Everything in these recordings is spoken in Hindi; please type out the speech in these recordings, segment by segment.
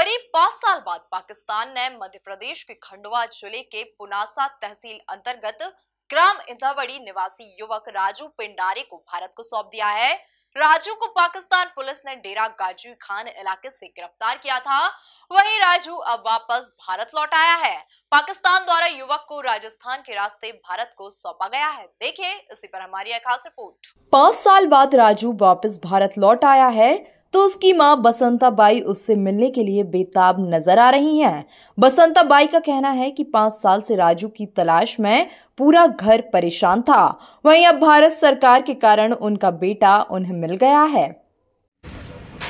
करीब पाँच साल बाद पाकिस्तान ने मध्य प्रदेश के खंडवा ज़िले के पुनासा तहसील अंतर्गत ग्राम इंदावड़ी निवासी युवक राजू पिंडारे को भारत को सौंप दिया है। राजू को पाकिस्तान पुलिस ने डेरा गाजी खान इलाके से गिरफ़्तार किया था। वहीं राजू अब वापस भारत लौट आया है। पाकिस्तान द्वारा युवक को राजस्थान के रास्ते भारत को सौंपा गया है। देखिए, इसी पर हमारी खास रिपोर्ट। पाँच साल बाद राजू वापस भारत लौट आया है। तो उसकी माँ बसंता बाई उससे मिलने के लिए बेताब नज़र आ रही हैं। बसंता बाई का कहना है कि पाँच साल से राजू की तलाश में पूरा घर परेशान था। वहीं अब भारत सरकार के कारण उनका बेटा उन्हें मिल गया है।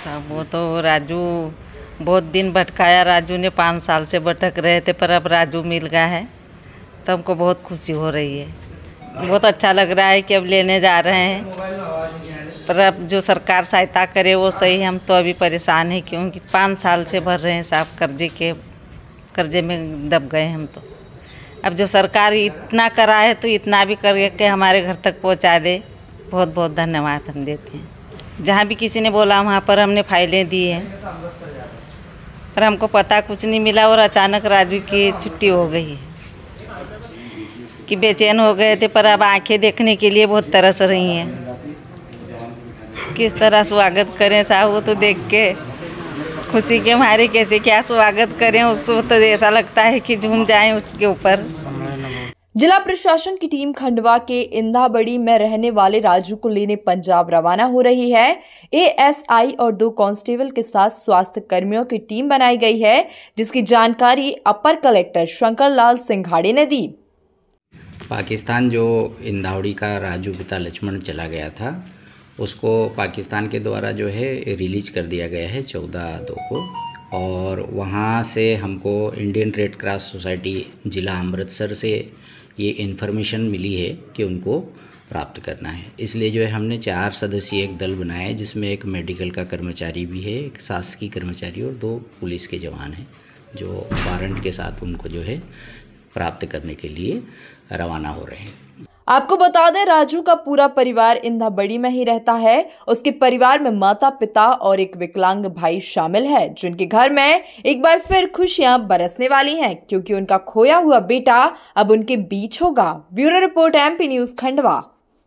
सब वो तो राजू बहुत दिन भटकाया। राजू ने पाँच साल से भटक रहे थे, पर अब राजू मिल गया है तो हमको बहुत खुशी हो रही है। बहुत अच्छा लग रहा है कि अब लेने जा रहे हैं। पर अब जो सरकार सहायता करे, वो सही, हम तो अभी परेशान हैं क्योंकि पाँच साल से भर रहे हैं साहब, कर्जे के, कर्जे में दब गए हम तो। अब जो सरकार इतना करा है तो इतना भी करके हमारे घर तक पहुँचा दे। बहुत बहुत धन्यवाद हम देते हैं। जहाँ भी किसी ने बोला, वहाँ पर हमने फाइलें दी हैं। पर हमको पता कुछ नहीं मिला और अचानक राजू की छुट्टी हो गई कि बेचैन हो गए थे, पर अब आँखें देखने के लिए बहुत तरस रही हैं। किस तरह स्वागत करें साहब वो तो देख के खुशी के मारे कैसे क्या स्वागत करें उसको तो ऐसा लगता है कि झूम जाएँ उसके ऊपर। जिला प्रशासन की टीम खंडवा के इंदाबड़ी में रहने वाले राजू को लेने पंजाब रवाना हो रही है। एएसआई और दो कांस्टेबल के साथ स्वास्थ्य कर्मियों की टीम बनाई गई है जिसकी जानकारी अपर कलेक्टर शंकर लाल सिंघाड़े ने दी। पाकिस्तान जो इंदावड़ी का राजू पिता लक्ष्मण चला गया था उसको पाकिस्तान के द्वारा जो है रिलीज़ कर दिया गया है चौदह दो को। और वहाँ से हमको इंडियन रेड क्रॉस सोसाइटी ज़िला अमृतसर से ये इन्फॉर्मेशन मिली है कि उनको प्राप्त करना है। इसलिए जो है हमने चार सदस्यीय एक दल बनाया है, जिसमें एक मेडिकल का कर्मचारी भी है, एक शासकीय कर्मचारी और दो पुलिस के जवान हैं, जो वारंट के साथ उनको जो है प्राप्त करने के लिए रवाना हो रहे हैं। आपको बता दें, राजू का पूरा परिवार इंदा बड़ी में ही रहता है। उसके परिवार में माता पिता और एक विकलांग भाई शामिल है, जिनके घर में एक बार फिर खुशियाँ बरसने वाली हैं, क्योंकि उनका खोया हुआ बेटा अब उनके बीच होगा। Bureau report, MP news, Khandwa.